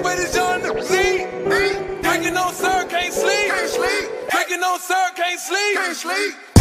way this young see. Drinking on sir, can't sleep. Can't sleep. Drinking on sir, can't sleep. Can't sleep.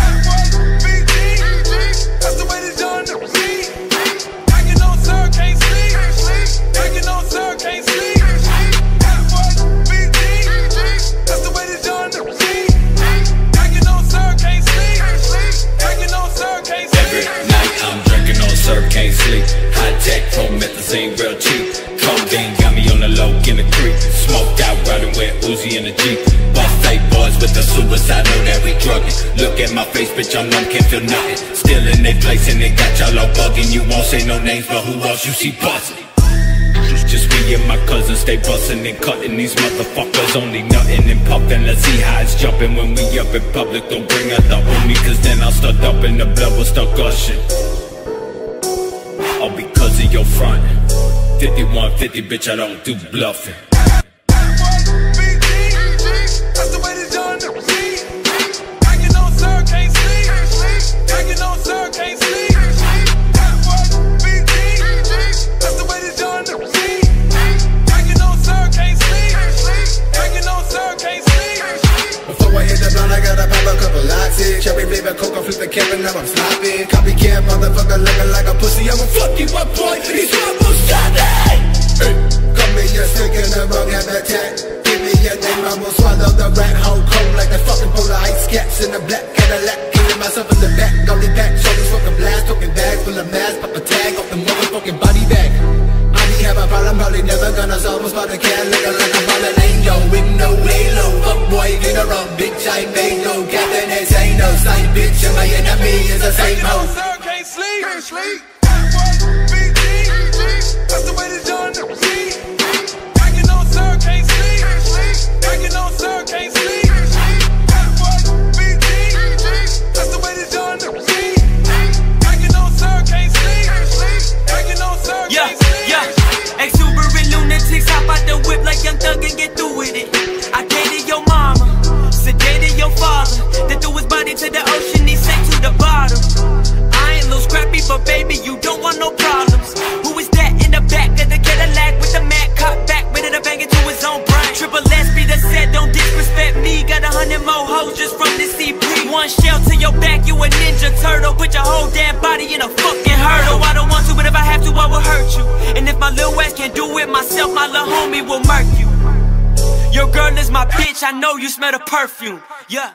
Real. Codeine got me on the low in the creek. Smoked out, riding with Uzi in the Jeep. Buffet boys with the suicide, know that we drugging. Look at my face, bitch, I'm numb, can't feel nothing. Still in they place and they got y'all all bugging. You won't say no names, but who else you see buzzing? Just me and my cousins stay bustin' and cutting these motherfuckers only nothing and puffin'. Let's see how it's jumping when we up in public. Don't bring out the homie, cause then I'll start dumping the blood will start gushing. All because of your front. 5150, bitch, I don't do bluffing. Cherry I flip the camera, now I'm sloppy. Copycat motherfucker looking like a pussy. I'ma fuck you up, boy. These troubles got me. Habitat. Give me your name, I will swallow the rat hole cold like the fucking polar ice caps in a black Cadillac. Killing myself in the back, only back, shoulders fucking blast, talking bags full of mass, pop a tag off the motherfucking body bag. I be have a problem, probably never gonna solve. I'm about to can looking like a fallen angel with no halo. Fuck boy, get wrong, bitch. I made no captain, this ain't no sight, bitch. And my enemy is the same hoe. sir, can't sleep. Can't sleep. More hoes just from this CP. One shell to your back, you a ninja turtle. Put your whole damn body in a fucking hurdle. I don't want to, but if I have to, I will hurt you. And if my little ass can't do it myself, my little homie will murk you. Your girl is my bitch, I know you smell the perfume. Yeah.